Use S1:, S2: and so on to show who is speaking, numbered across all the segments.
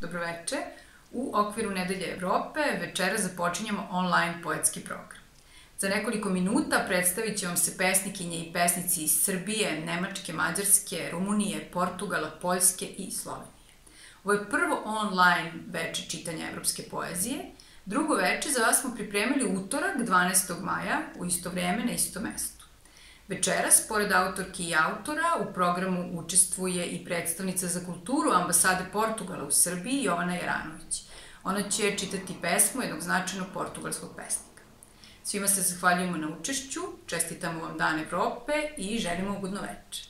S1: Dobroveče. U okviru Nedelje Evrope večera započinjamo online poetski program. Za nekoliko minuta predstavit će vam se pesnikinje i pesnici iz Srbije, Nemačke, Mađarske, Rumunije, Portugala, Poljske i Slovenije. Ovo je prvo online veče čitanja evropske poezije. Drugo veče za vas smo pripremili utorak 12. maja u isto vreme na isto mesto. Večeras, pored autorki i autora, u programu učestvuje i predstavnica za kulturu ambasade Portugala u Srbiji, Jovana Jaranović. Ona će čitati pesmu jednog značajnog portugalskog pesnika. Svima se zahvaljujemo na učešću, čestitamo vam Dan Evrope i želimo ugodno večer.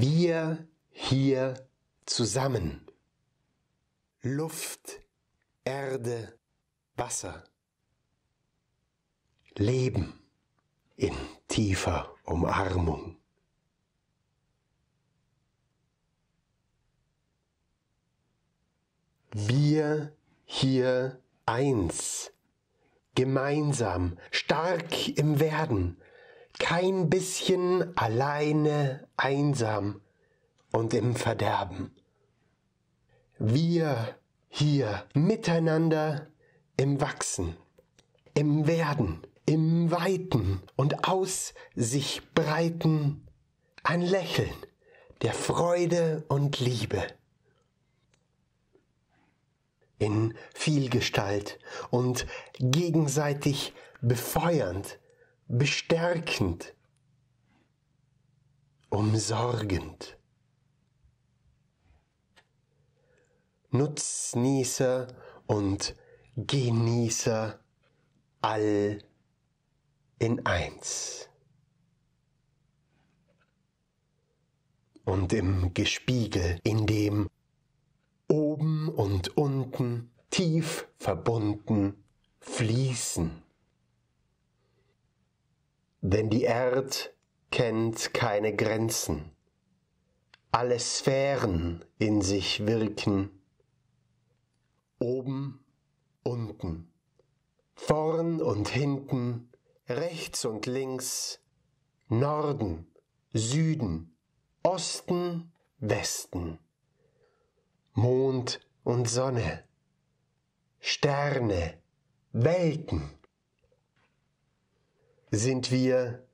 S2: Wir hier zusammen. Luft, Erde, Wasser. Leben in tiefer Umarmung. Wir hier eins, gemeinsam, stark im Werden, kein bisschen alleine einsam und im Verderben. Wir hier miteinander im Wachsen, im Werden, im Weiten und aus sich breiten, ein Lächeln der Freude und Liebe. In Vielgestalt und gegenseitig befeuernd, bestärkend, umsorgend. Nutznießer und Genießer all in eins. Und im Gespiegel, in dem oben und unten tief verbunden fließen. Denn die Erd kennt keine Grenzen. Alle Sphären in sich wirken. Oben, unten, vorn und hinten, rechts und links, Norden, Süden, Osten, Westen, Mond und Sonne, Sterne, Welten. Sind wir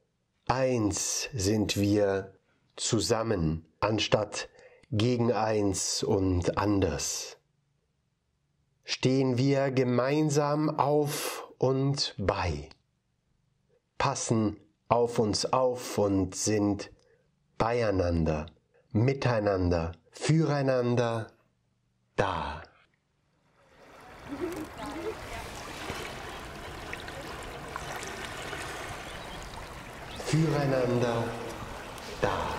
S2: eins, sind wir zusammen, anstatt gegen eins und anders. Stehen wir gemeinsam auf und bei, passen auf uns auf und sind beieinander, miteinander, füreinander da. Füreinander da.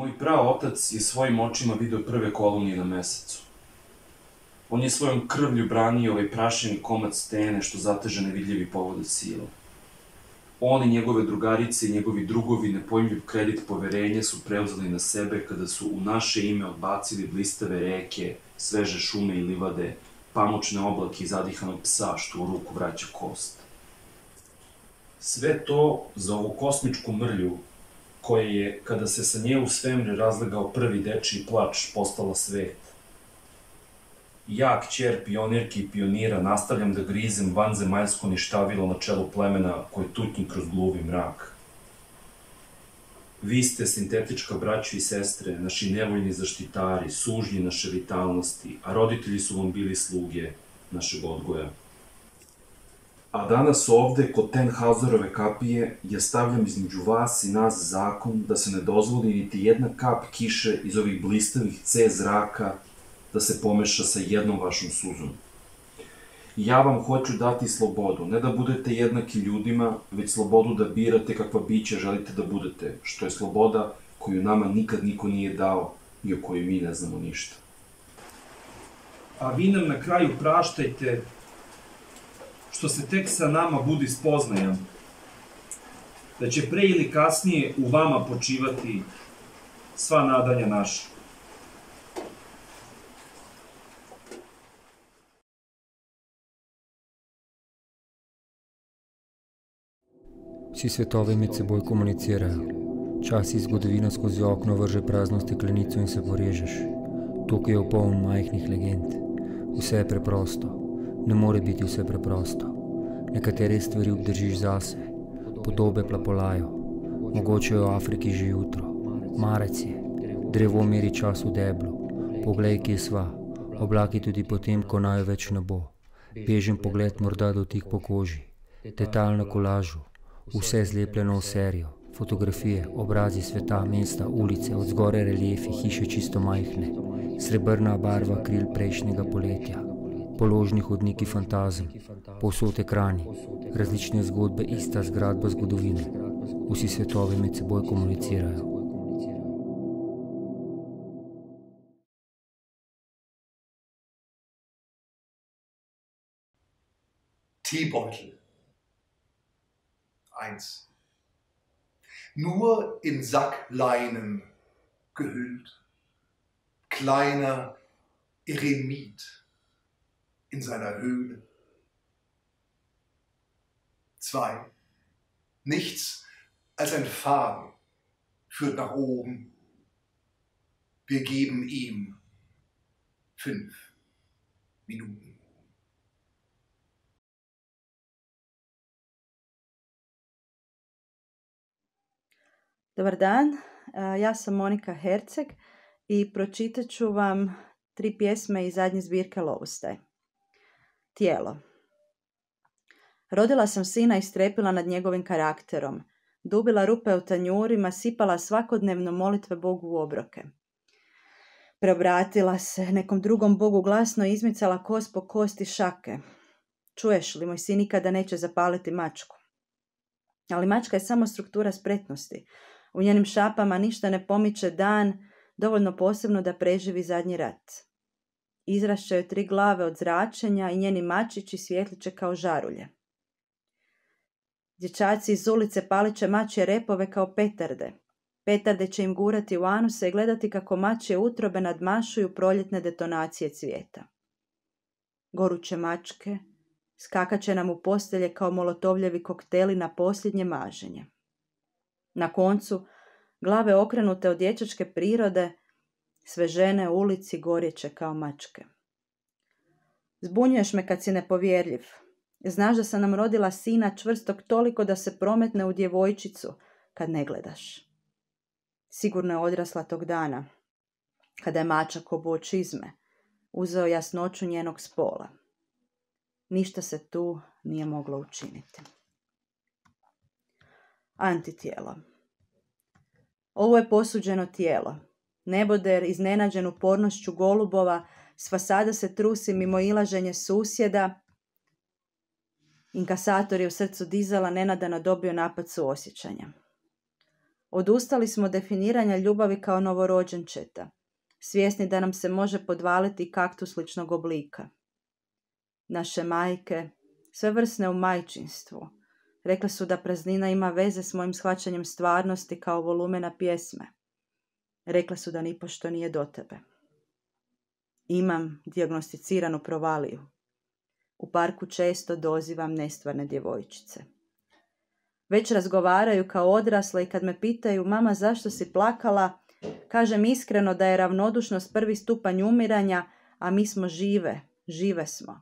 S3: Moj pravo otac je svojim očima video prve kolonije na mesecu. On je svojom krvlju branio ovaj prašeni komad stene što zateže nevidljivi povod sila. On i njegove drugarice i njegovi drugovi nepojmljiv kredit poverenja su preuzeli na sebe kada su u naše ime odbacili blistave reke, sveže šume i livade, pamučne oblake i zadihanog psa što u ruku vraća kost. Sve to za ovu kosmičku mrlju koja je, kada se sa nje u svemir razlegao prvi dečiji plač, postala svet. Ja, kćer pionirke i pionira, nastavljam da grizem vanzemaljsko ništavilo na čelu plemena koje tutnji kroz gluvi mrak. Vi ste sintetička braća i sestre, naši nevoljni zaštitari, sužnji naše vitalnosti, a roditelji su vam bili sluge našeg odgoja. A danas ovde, kod Tenhauzerove kapije, ja stavljam između vas i nas zakon da se ne dozvoli niti jedna kap kiše iz ovih blistavih C zraka da se pomeša sa jednom vašom suzom. Ja vam hoću dati slobodu, ne da budete jednaki ljudima, već slobodu da birate kakva bića želite da budete, što je sloboda koju nama nikad niko nije dao i o kojoj mi ne znamo ništa. A vi nam na kraju praštajte što se tek sa nama budi spoznajam, da će pre ili kasnije u vama počivati sva nadanja naša.
S4: Vsi svetovi med seboj komunicirajo. Čas iz zgodovine skozi okno vrže prazno steklenico in se porežeš. Tukaj je poln majhnih legend. Vse je preprosto. Ne more biti vse preprosto. Nekatere stvari obdržiš zase, podobe plapolajo. Mogoče je v Afriki že jutro. Marec je, drevo meri čas v deblu. Poglej, kje sva. Oblaki tudi potem, ko naj več ne bo. Bežen pogled morda dotik po koži. Detalj na kolažu, vse zlepljeno v serijo, fotografije, obrazi sveta, mesta, ulice, od zgore reliefi, hiše čisto majhne, srebrna barva kril prejšnjega poletja, položni hodniki fantazem, povsod ekrani, različne zgodbe, ista zgradba zgodovine. Vsi svetovi med seboj komunicirajo.
S5: Teebeutel. Eins. Nur in Sackleinen gehüllt. Kleiner Eremit in seiner Höhle. Zwei. Nichts als ein Faden führt nach oben. Wir geben ihm fünf Minuten.
S6: Dobar dan, e, ja sam Monika Herceg i pročitat ću vam tri pjesme iz zadnje zbirke Lovostaj. Tijelo. Rodila sam sina i strepila nad njegovim karakterom. Dubila rupe u tanjurima, sipala svakodnevno molitve Bogu u obroke. Preobratila se, nekom drugom Bogu glasno izmicala kost po kosti šake. Čuješ li, moj sin nikada neće zapaliti mačku. Ali mačka je samo struktura spretnosti. U njenim šapama ništa ne pomiče dan, dovoljno posebno da preživi zadnji rat. Izrašćaju tri glave od zračenja i njeni mačići svjetliće kao žarulje. Dječaci iz ulice paliće mačje repove kao petarde. Petarde će im gurati u anuse i gledati kako mačje utrobe nadmašuju proljetne detonacije cvijeta. Goruće mačke skakaće nam u postelje kao molotovljevi kokteli na posljednje maženje. Na koncu, glave okrenute od dječačke prirode, sve žene u ulici gorjeće kao mačke. Zbunjuješ me kad si nepovjerljiv. Znaš da sam nam rodila sina čvrstog toliko da se prometne u djevojčicu kad ne gledaš. Sigurno je odrasla tog dana, kada je mačak obuo čizme, uzeo jasnoću njenog spola. Ništa se tu nije moglo učiniti. Antitijelo. Ovo je posuđeno tijelo. Neboder iznenađen upornošću golubova, s fasada se trusi mimo ilaženje susjeda. Inkasator je u srcu dizala nenadano dobio napad suosjećanja. Odustali smo definiranja ljubavi kao novorođenčeta, svjesni da nam se može podvaliti kaktus sličnog oblika. Naše majke, sve vrsne u majčinstvu, Rekle su da praznina ima veze s mojim shvaćanjem stvarnosti kao volumena pjesme. Rekle su da nipošto nije do tebe. Imam dijagnosticiranu provaliju. U parku često dozivam nestvarne djevojčice. Već razgovaraju kao odrasle i kad me pitaju mama zašto si plakala, kažem iskreno da je ravnodušnost prvi stupanj umiranja, a mi smo žive, žive smo.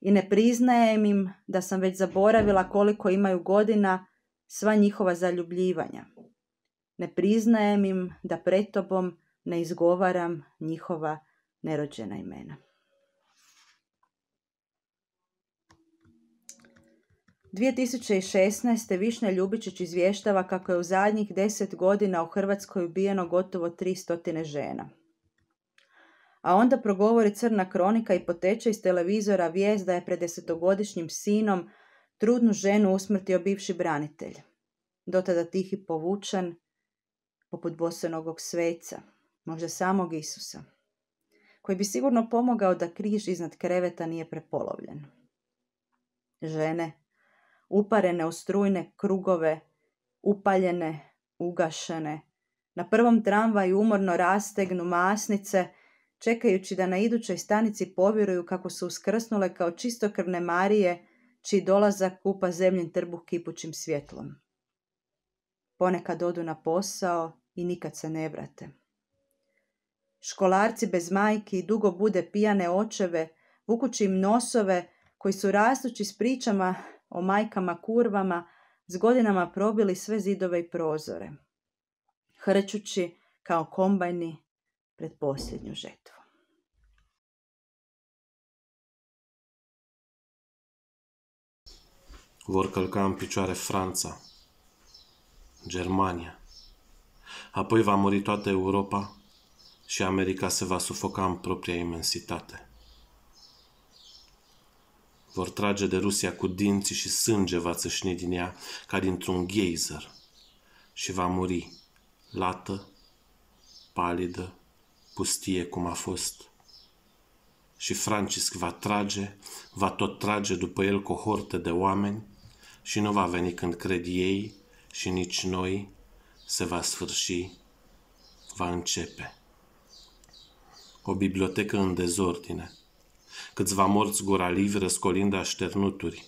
S6: I ne priznajem im da sam već zaboravila koliko imaju godina sva njihova zaljubljivanja. Ne priznajem im da pred tobom ne izgovaram njihova nerođena imena. 2016. Višnja Ljubičić izvještava kako je u zadnjih deset godina u Hrvatskoj ubijeno gotovo 300 žena. A onda progovori crna kronika i poteče iz televizora vijest da je pred desetogodišnjim sinom trudnu ženu usmrtio bivši branitelj. Dotada tihi povučen, poput bosenogog sveca, možda samog Isusa, koji bi sigurno pomogao da križ iznad kreveta nije prepolovljen. Žene, uparene u strujne krugove, upaljene, ugašene. Na prvom tramvaju umorno rastegnu masnice, čekajući da na idućoj stanici povjeruju kako su uskrsnule kao čistokrvne Marije, čiji dolazak kupa zemljen trbuh kipućim svjetlom. Ponekad odu na posao i nikad se ne vrate. Školarci bez majki dugo bude pijane očeve, vukući im nosove, koji su rastući s pričama o majkama kurvama s godinama probili sve zidove i prozore, hrčući kao kombajni pred posljednju žetvu.
S7: Vor călca în picioare Franța, Germania. Apoi va muri toată Europa și America se va sufoca în propria imensitate. Vor trage de Rusia cu dinții și sânge va țâșni din ea ca dintr-un geyser și va muri, lată, palidă, pustie cum a fost. Și Francisc va trage, va tot trage după el cohorte de oameni și nu va veni când cred ei și nici noi, se va sfârși, va începe. O bibliotecă în dezordine – câțiva morți guralivi răscolind așternuturi,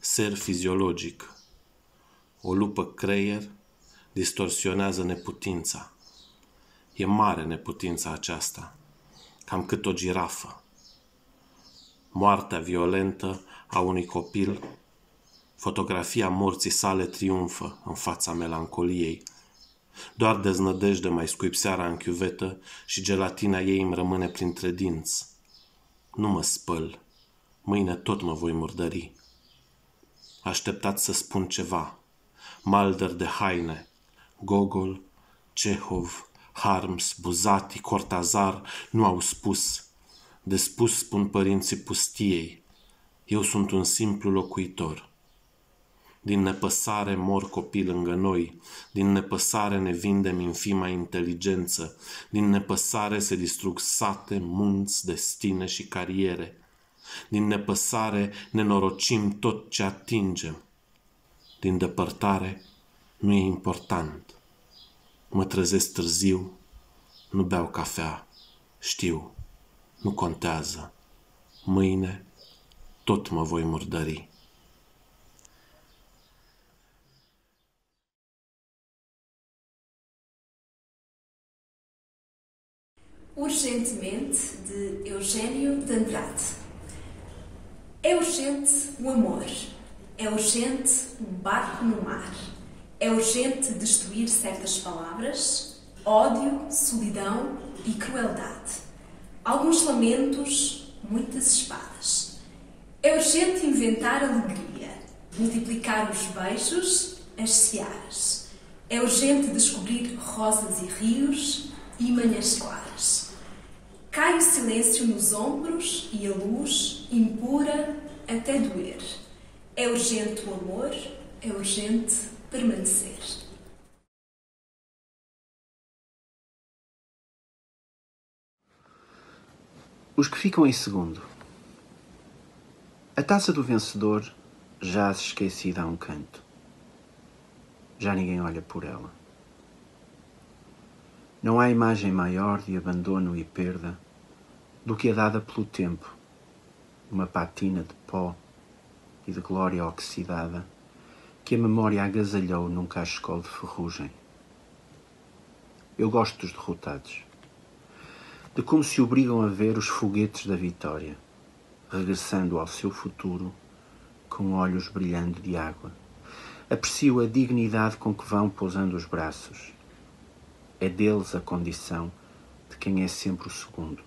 S7: ser fiziologic. O lupă creier distorsionează neputința. E mare neputința aceasta, cam cât o girafă. Moartea violentă a unui copil, fotografia morții sale triumfă în fața melancoliei. Doar deznădejde mai scuip seara în chiuvetă și gelatina ei îmi rămâne printre dinți. Nu mă spăl. Mâine tot mă voi murdări. Așteptat să spun ceva. Malder de haine. Gogol, Cehov, Harms, Buzati, Cortazar nu au spus. De spus spun părinții pustiei. Eu sunt un simplu locuitor. Din nepăsare mor copii lângă noi, din nepăsare ne vindem infima inteligență, din nepăsare se distrug sate, munți, destine și cariere. Din nepăsare nenorocim tot ce atingem. Din depărtare nu e important. Mă trezesc târziu, nu beau cafea, știu, nu contează. Mâine tot mă voi murdări.
S8: Urgentemente, de Eugênio de Andrade. É urgente o amor. É urgente um barco no mar. É urgente destruir certas palavras, ódio, solidão e crueldade. Alguns lamentos, muitas espadas. É urgente inventar alegria, multiplicar os beijos, as searas. É urgente descobrir rosas e rios e manhãs claras. Cai o silêncio nos ombros e a luz, impura até doer. É urgente o amor, é urgente permanecer.
S9: Os que ficam em segundo. A taça do vencedor já se esquecida a um canto. Já ninguém olha por ela. Não há imagem maior de abandono e perda do que a dada pelo tempo, uma patina de pó e de glória oxidada que a memória agasalhou num cachecol de ferrugem. Eu gosto dos derrotados, de como se obrigam a ver os foguetes da vitória, regressando ao seu futuro com olhos brilhando de água. Aprecio a dignidade com que vão pousando os braços. É deles a condição de quem é sempre o segundo.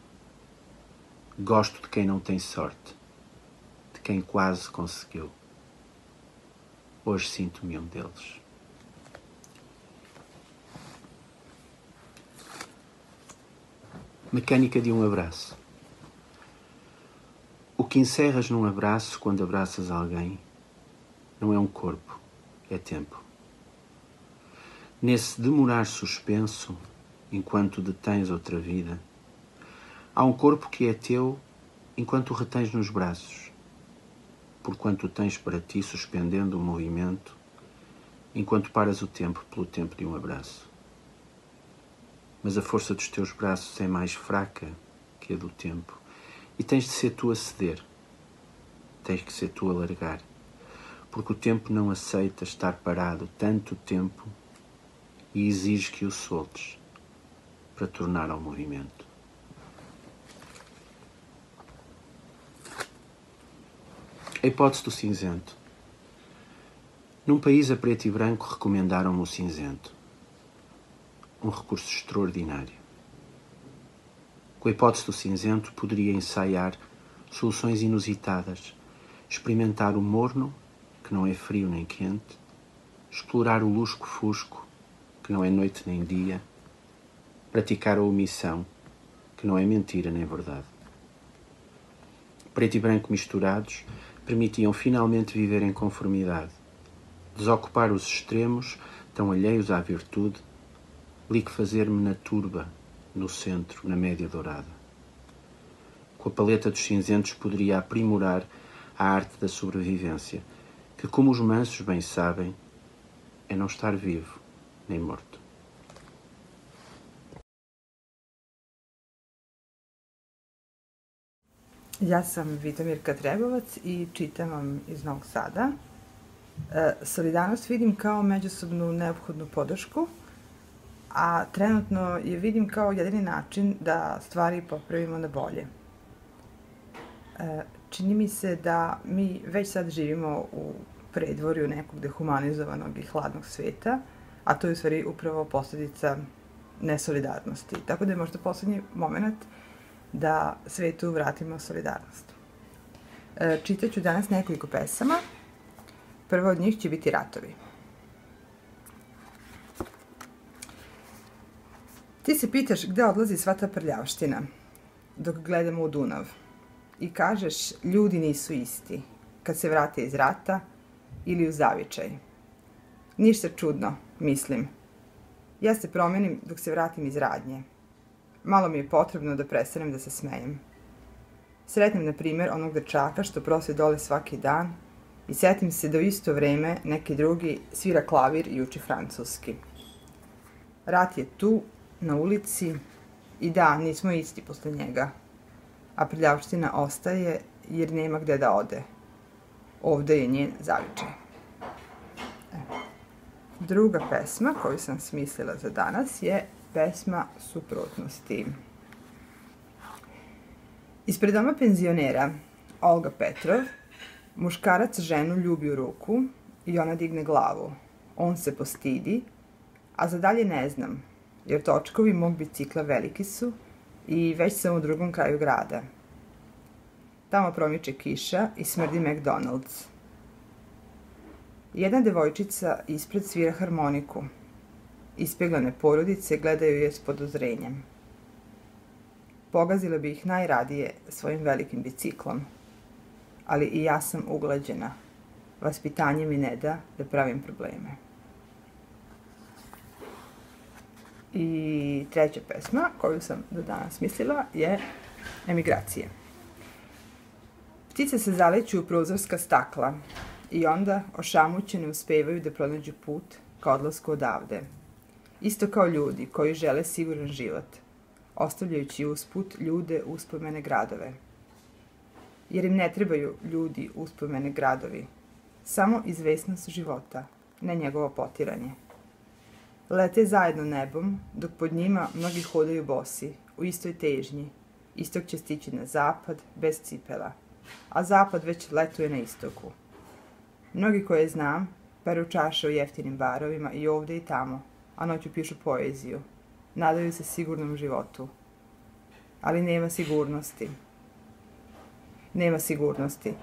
S9: Gosto de quem não tem sorte, de quem quase conseguiu. Hoje sinto-me um deles. Mecânica de um abraço. O que encerras num abraço quando abraças alguém não é um corpo, é tempo. Nesse demorar suspenso, enquanto detens outra vida, há um corpo que é teu enquanto o retens nos braços, porquanto o tens para ti suspendendo o movimento, enquanto paras o tempo pelo tempo de um abraço. Mas a força dos teus braços é mais fraca que a do tempo e tens de ser tu a ceder. Tens que ser tu a largar. Porque o tempo não aceita estar parado tanto tempo e exige que o soltes para tornar ao movimento. A hipótese do cinzento. Num país a preto e branco recomendaram-me o cinzento. Um recurso extraordinário. Com a hipótese do cinzento, poderia ensaiar soluções inusitadas, experimentar o morno, que não é frio nem quente, explorar o lusco-fusco, que não é noite nem dia, praticar a omissão, que não é mentira nem verdade. Preto e branco misturados permitiam finalmente viver em conformidade, desocupar os extremos tão alheios à virtude, liquefazer-me na turba no centro, na média dourada. Com a paleta dos cinzentos poderia aprimorar a arte da sobrevivência, que, como os mansos bem sabem, é não estar vivo nem morto.
S10: Ja sam Vitomir Katrebovac i čitam vam iz Novog Sada. E, solidarnost vidim kao međusobnu neophodnu podršku, a trenutno je vidim kao jedini način da stvari popravimo na bolje. E, čini mi se da mi već sad živimo u predvorju nekog dehumanizovanog i hladnog sveta, a to je u stvari upravo posledica nesolidarnosti. Tako da je možda poslednji moment da svetu vratimo solidarnost. E, čitaću danas nekoliko pesama. Prva od njih će biti Ratovi. Ti se pitaš gde odlazi sva ta prljavština dok gledamo u Dunav i kažeš ljudi nisu isti kad se vrate iz rata ili u zavičaj. Ništa čudno, mislim. Ja se promenim dok se vratim iz radnje. Malo mi je potrebno da prestanem da se smejem. Sretnem, na primer, onog dečaka što prosi dole svaki dan i setim se da u isto vreme neki drugi svira klavir i uči francuski. Rat je tu na ulici i da, nismo isti posle njega. A prljavština ostaje jer nema gde da ode. Ovde je njen zavičaj. Druga pesma koju sam smislila za danas je pesma Suprotnosti. Ispred doma penzionera Olga Petrov muškarac ženu ljubi u ruku i ona digne glavu. On se postidi, a za dalje ne znam, jer točkovi mog bicikla veliki su i već sam u drugom kraju grada. Tamo promiče kiša i smrdi McDonald's. Jedna devojčica ispred svira harmoniku. Ispeglane porodice gledaju je s podozrenjem. Pogazila bi ih najradije svojim velikim biciklom, ali i ja sam uglađena. Vaspitanje mi ne da da pravim probleme. I treća pesma koju sam do danas mislila je Emigracije. Ptice se zaleću u prozorska stakla i onda ošamućene uspevaju da pronađu put ka odlasku odavde. Isto kao ljudi koji žele siguran život, ostavljajući usput ljude uspomene gradove. Jer im ne trebaju ljudi uspomene gradovi, samo izvesnost života, ne njegovo potiranje. Lete zajedno nebom, dok pod njima mnogi hodaju bosi, u istoj težnji. Istok će stići na zapad, bez cipela. a zapad već letuje na istoku. Mnogi koje znam peru čaše u jeftinim barovima i ovde i tamo, a noću pišu poeziju. Nadaju se sigurnom životu. Ali nema sigurnosti. Nema sigurnosti.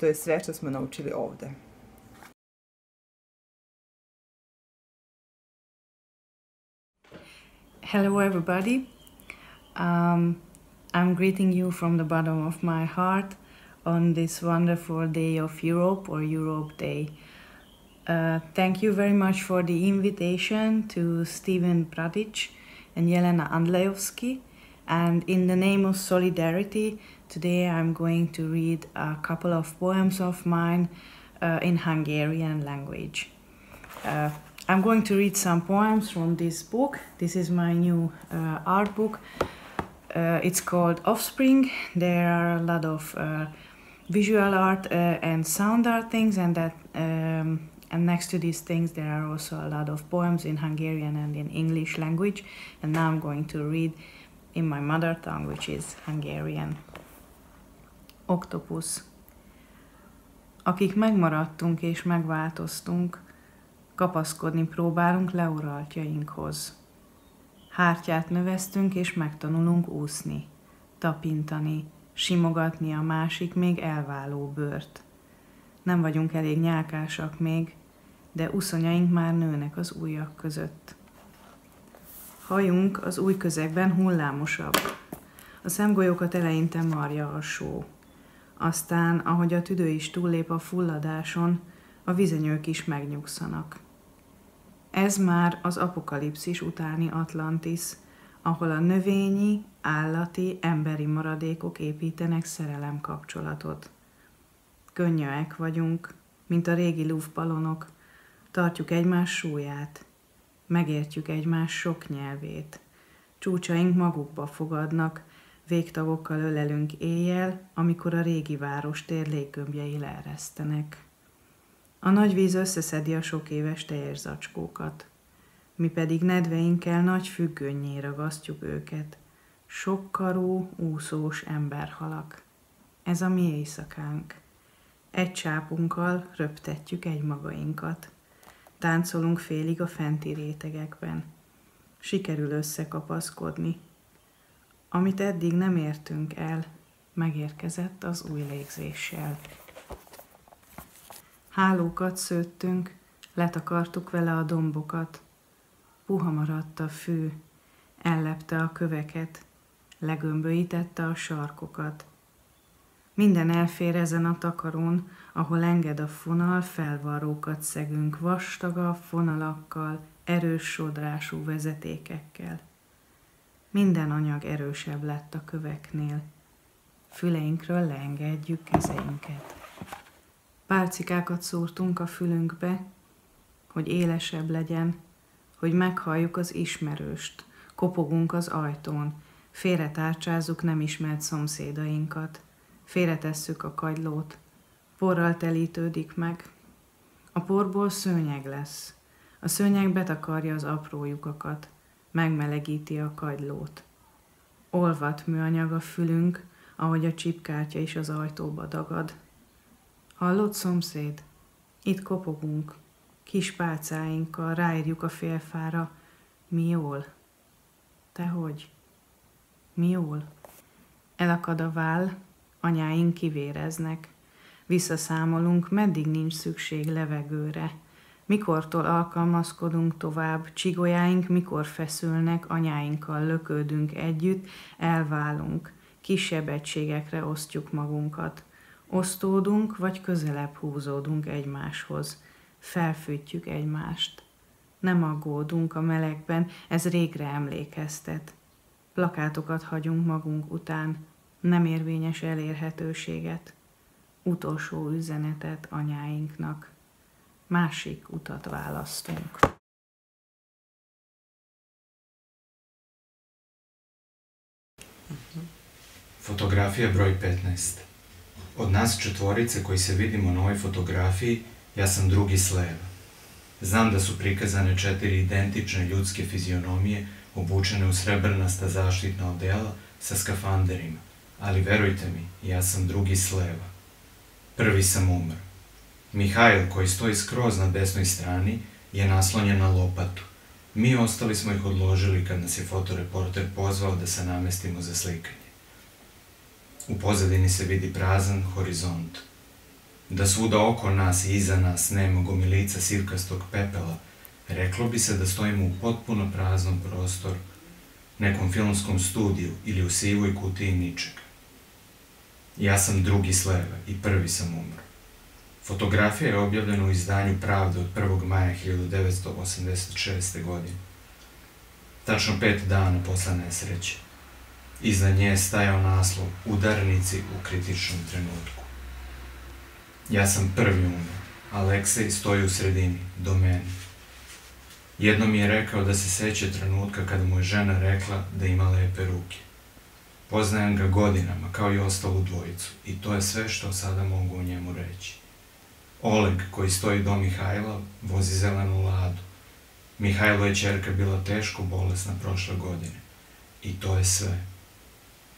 S10: To je sve što smo naučili ovde.
S11: Hello, everybody. Um, I'm greeting you from the bottom of my heart on this wonderful day of Europe or Europe Day. Uh, thank you very much for the invitation to Steven Pradic and Jelena Andlejowski. And in the name of solidarity, today I'm going to read a couple of poems of mine uh, in Hungarian language. Uh, I'm going to read some poems from this book. This is my new uh, art book. Uh, it's called Offspring. There are a lot of uh, visual art uh, and sound art things, and that um, and next to these things there are also a lot of poems in Hungarian and in English language. And now I'm going to read in my mother tongue, which is Hungarian. Octopus. Akik megmaradtunk és megváltoztunk, Kapaszkodni próbálunk leuraltjainkhoz. Hártyát növesztünk és megtanulunk úszni, tapintani, simogatni a másik még elváló bőrt. Nem vagyunk elég nyálkásak még, de uszonyaink már nőnek az ujjak között. Hajunk az új közegben hullámosabb. A szemgolyókat eleinte marja a só. Aztán, ahogy a tüdő is túllép a fulladáson, a vizenyők is megnyugszanak. Ez már az apokalipszis utáni Atlantis, ahol a növényi, állati, emberi maradékok építenek szerelem kapcsolatot. Könnyűek vagyunk, mint a régi lúfbalonok, tartjuk egymás súlyát, megértjük egymás sok nyelvét. Csúcsaink magukba fogadnak, végtagokkal ölelünk éjjel, amikor a régi várostér léggömbjei leeresztenek. A nagy víz összeszedi a sok éves zacskókat. Mi pedig nedveinkkel nagy függönnyé ragasztjuk őket. Sokkarú, úszós emberhalak. Ez a mi éjszakánk. Egy csápunkkal röptetjük egy magainkat. Táncolunk félig a fenti rétegekben. Sikerül összekapaszkodni. Amit eddig nem értünk el, megérkezett az új légzéssel. Hálókat szőttünk, letakartuk vele a dombokat. Puha maradt a fű, ellepte a köveket, legömböítette a sarkokat. Minden elfér ezen a takarón, ahol enged a fonal, felvarrókat szegünk vastaga fonalakkal, erős sodrású vezetékekkel. Minden anyag erősebb lett a köveknél. Füleinkről leengedjük kezeinket. Pálcikákat szúrtunk a fülünkbe, hogy élesebb legyen, hogy meghalljuk az ismerőst, kopogunk az ajtón, félretárcsázzuk nem ismert szomszédainkat, félretesszük a kagylót, porral telítődik meg. A porból szőnyeg lesz, a szőnyeg betakarja az apró lyukakat, megmelegíti a kagylót. Olvat műanyag a fülünk, ahogy a csipkártya is az ajtóba dagad, Hallott szomszéd? Itt kopogunk, kis pálcáinkkal ráírjuk a félfára. Mi jól? Te hogy? Mi jól? Elakad a váll, anyáink kivéreznek. Visszaszámolunk, meddig nincs szükség levegőre. Mikortól alkalmazkodunk tovább, csigolyáink mikor feszülnek, anyáinkkal löködünk együtt, elválunk, kisebb egységekre osztjuk magunkat. Osztódunk, vagy közelebb húzódunk egymáshoz. Felfűtjük egymást. Nem aggódunk a melegben, ez régre emlékeztet. Plakátokat hagyunk magunk után, nem érvényes elérhetőséget. Utolsó üzenetet anyáinknak. Másik utat választunk.
S12: Fotografija broj 15. Od nas četvorice koji se vidimo na ovoj fotografiji, ja sam drugi s leva. Znam da su prikazane četiri identične ljudske fizionomije obučene u srebrnasta zaštitna odela sa skafanderima, ali verujte mi, ja sam drugi s leva. Prvi sam umr. Mihajl, koji stoji skroz na desnoj strani, je naslonjen na lopatu. Mi ostali smo ih odložili kad nas je fotoreporter pozvao da se namestimo za slikanje. U pozadini se vidi prazan horizont. Da svuda oko nas i iza nas nema gomilica sivkastog pepela, reklo bi se da stojimo u potpuno praznom prostoru, nekom filmskom studiju ili u sivoj kutiji ničega. Ja sam drugi s leva i prvi sam umro. Fotografija je objavljena u izdanju Pravde od 1. maja 1986. godine. Tačno pet dana posle nesreće. Iza nje je stajao naslov Udarnici u kritičnom trenutku. Ja sam prvi umro. Aleksej stoji u sredini, do mene. Jedno mi je rekao da se seća trenutka kada mu je žena rekla da ima lepe ruke. Poznajem ga godinama, kao i ostalu dvojicu, i to je sve što sada mogu o njemu reći. Oleg, koji stoji do Mihajla, vozi zelenu ladu. Mihajlo je čerka bila teško bolesna prošle godine. I to je sve.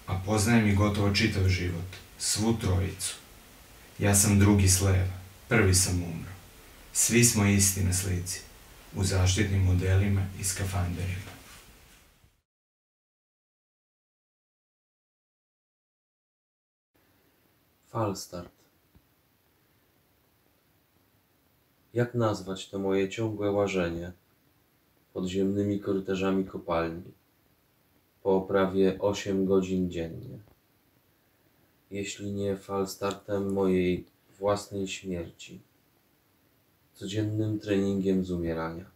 S12: A poznajem i gotovo čitav život, svu trojicu. Ja sam drugi s leva, prvi sam umro. Svi smo isti na slici, u zaštitnim modelima i skafanderima.
S13: Falstart. Jak nazwać to moje ciągłe łażenie podziemnymi korytarzami kopalni po prawie 8 godzin dziennie? Jeśli nie falstartem mojej własnej śmierci, codziennym treningiem z umierania.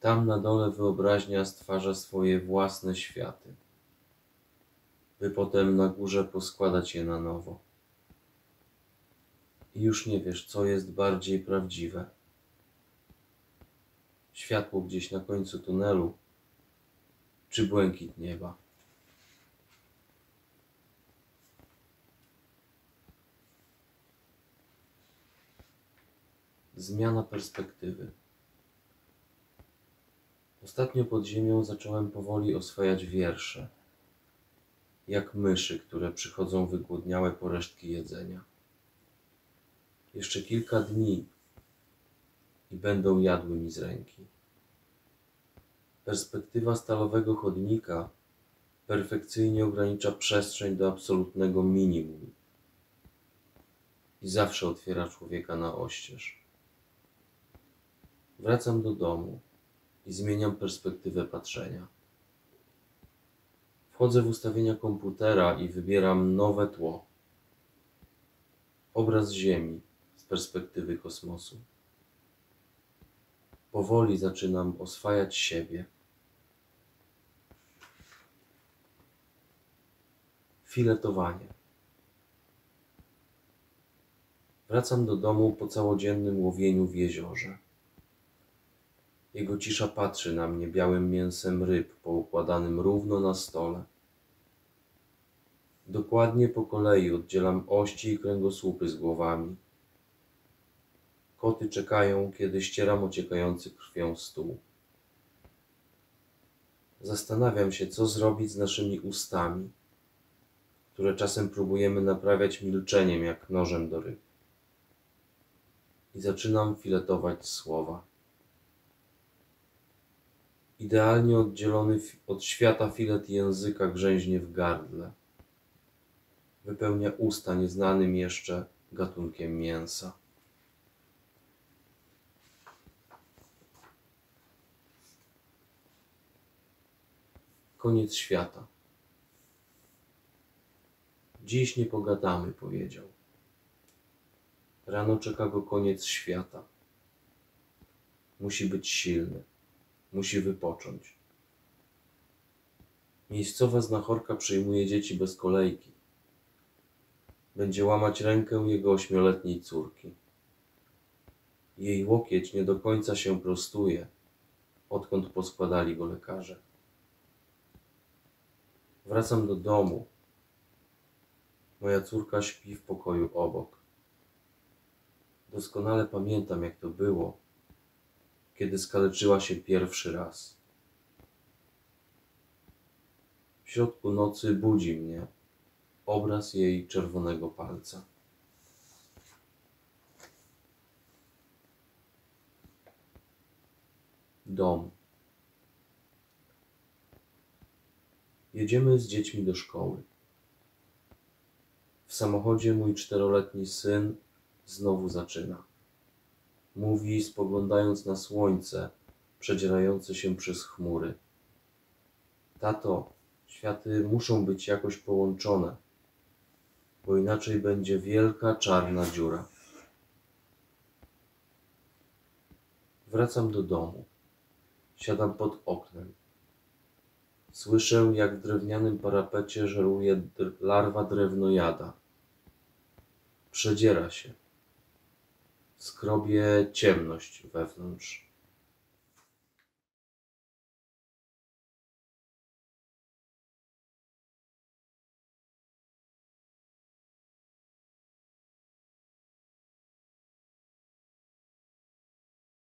S13: Tam na dole wyobraźnia stwarza swoje własne światy, by potem na górze poskładać je na nowo i już nie wiesz, co jest bardziej prawdziwe. Światło gdzieś na końcu tunelu, czy błękit nieba. Zmiana perspektywy. Ostatnio pod ziemią zacząłem powoli oswajać wiersze, jak myszy, które przychodzą wygłodniałe po resztki jedzenia. Jeszcze kilka dni i będą jadły mi z ręki. Perspektywa stalowego chodnika perfekcyjnie ogranicza przestrzeń do absolutnego minimum i zawsze otwiera człowieka na oścież. Wracam do domu i zmieniam perspektywę patrzenia. Wchodzę w ustawienia komputera i wybieram nowe tło. Obraz Ziemi z perspektywy kosmosu. Powoli zaczynam oswajać siebie. Filetowanie. Wracam do domu po całodziennym łowieniu w jeziorze. Jego cisza patrzy na mnie białym mięsem ryb poukładanym równo na stole. Dokładnie po kolei oddzielam ości i kręgosłupy z głowami. Koty czekają, kiedy ścieram ociekający krwią stół. Zastanawiam się, co zrobić z naszymi ustami, które czasem próbujemy naprawiać milczeniem jak nożem do ryb. I zaczynam filetować słowa. Idealnie oddzielony od świata filet języka grzęźnie w gardle. Wypełnia usta nieznanym jeszcze gatunkiem mięsa. Koniec świata. Dziś nie pogadamy, powiedział. Rano czeka go koniec świata. Musi być silny, musi wypocząć. Miejscowa znachorka przyjmuje dzieci bez kolejki. Będzie łamać rękę jego ośmioletniej córki. Jej łokieć nie do końca się prostuje, odkąd poskładali go lekarze. Wracam do domu. Moja córka śpi w pokoju obok. Doskonale pamiętam, jak to było, kiedy skaleczyła się pierwszy raz. W środku nocy budzi mnie obraz jej czerwonego palca. Dom. Jedziemy z dziećmi do szkoły. W samochodzie mój czteroletni syn znowu zaczyna. Mówi, spoglądając na słońce przedzierające się przez chmury. Tato, światy muszą być jakoś połączone, bo inaczej będzie wielka czarna dziura. Wracam do domu. Siadam pod oknem. Słyszę, jak w drewnianym parapecie żeruje larwa drewnojada. Przedziera się. Skrobie ciemność wewnątrz.